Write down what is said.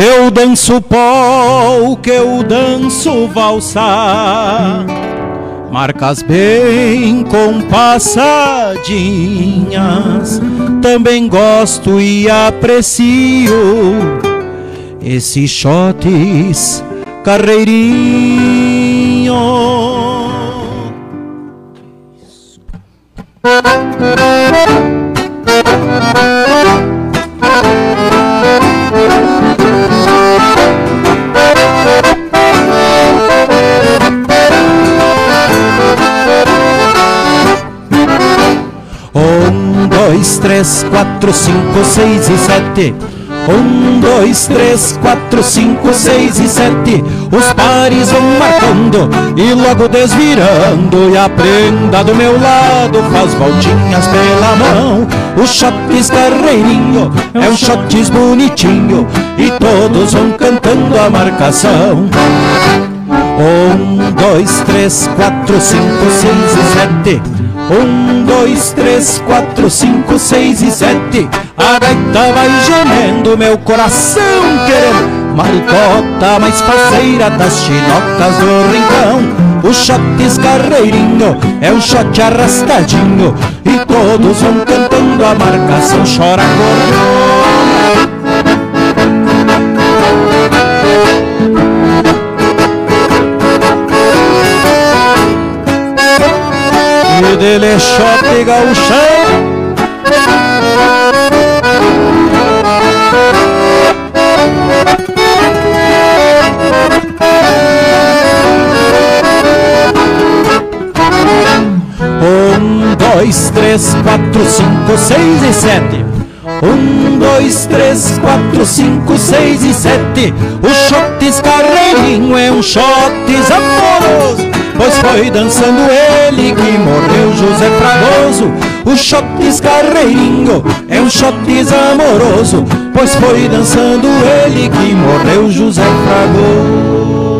Eu danço polca, eu danço valsa, marcas bem compassadinhas. Também gosto e aprecio esses shots carreirinho. Dois, três, quatro, cinco, seis e sete. Um, dois, três, quatro, cinco, seis e sete. Os pares vão marcando e logo desvirando. E a prenda do meu lado faz voltinhas pela mão. O shots carreirinho é um shots bonitinho. E todos vão cantando a marcação. Um, dois, três, quatro, cinco, seis e sete. Um, dois, três, quatro, cinco, seis e sete. A gaita vai gemendo, meu coração querendo. Maricota mais parceira das chinocas do rincão. O shot carreirinho é um shot arrastadinho. E todos vão cantando a marcação, chora corno. Dele shot gauchão. Um, dois, três, quatro, cinco, seis e sete. Um, dois, três, quatro, cinco, seis e sete. O shotes carreirinho é um shotes amoroso. Pois foi dançando ele que morreu José Fragoso. O shotes carreirinho é um shotes amoroso. Pois foi dançando ele que morreu José Fragoso.